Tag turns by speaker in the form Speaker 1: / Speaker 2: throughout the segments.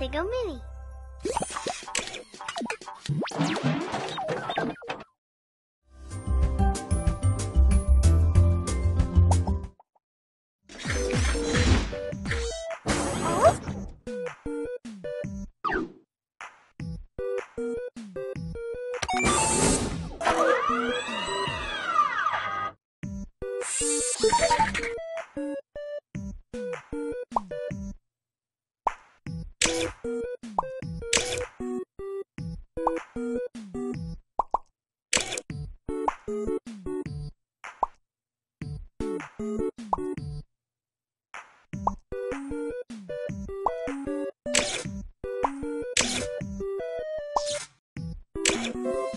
Speaker 1: Lego Mini. Oh? you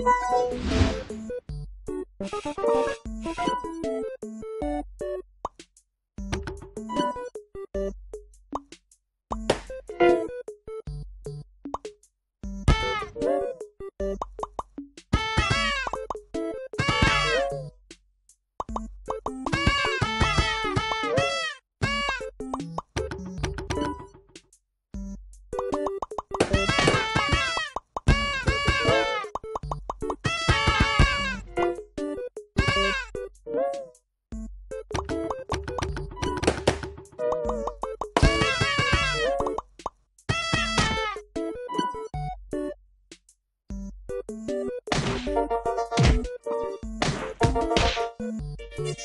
Speaker 1: Thank you. you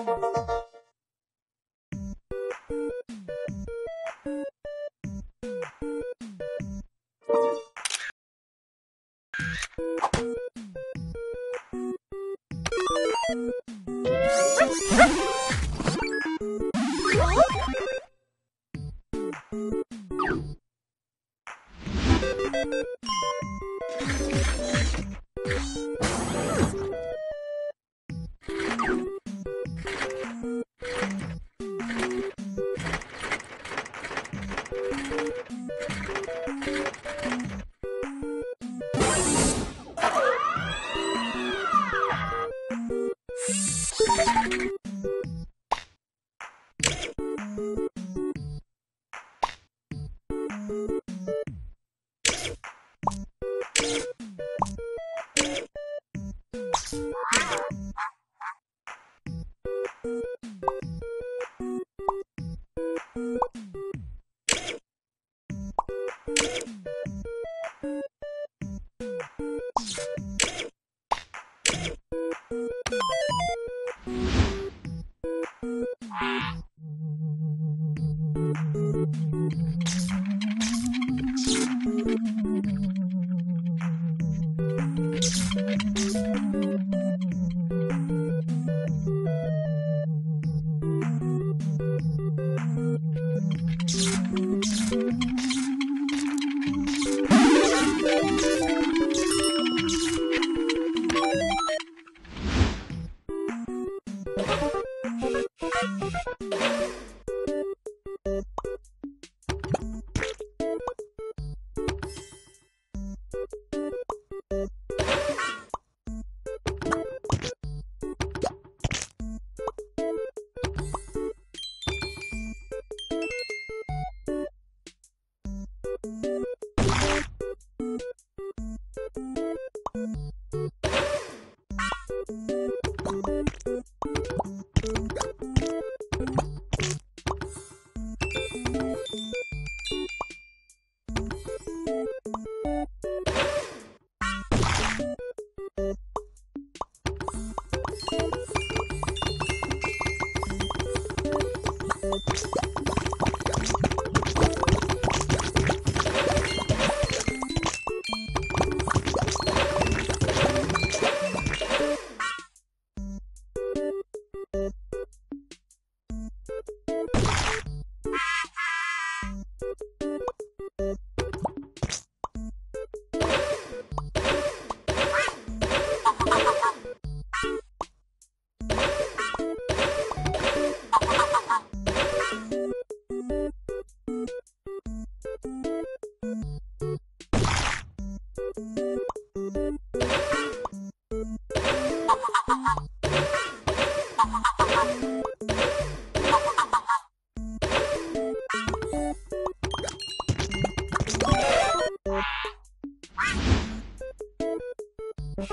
Speaker 1: you Bye. ピッ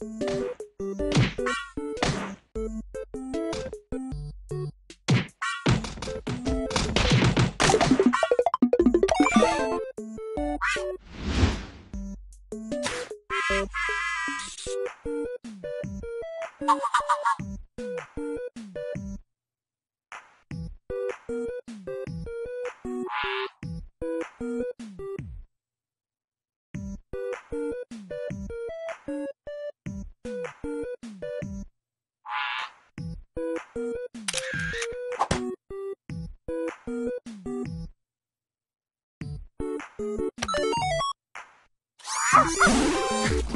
Speaker 1: Thank you. あっ